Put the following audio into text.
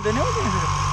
Não deu nem olhinho.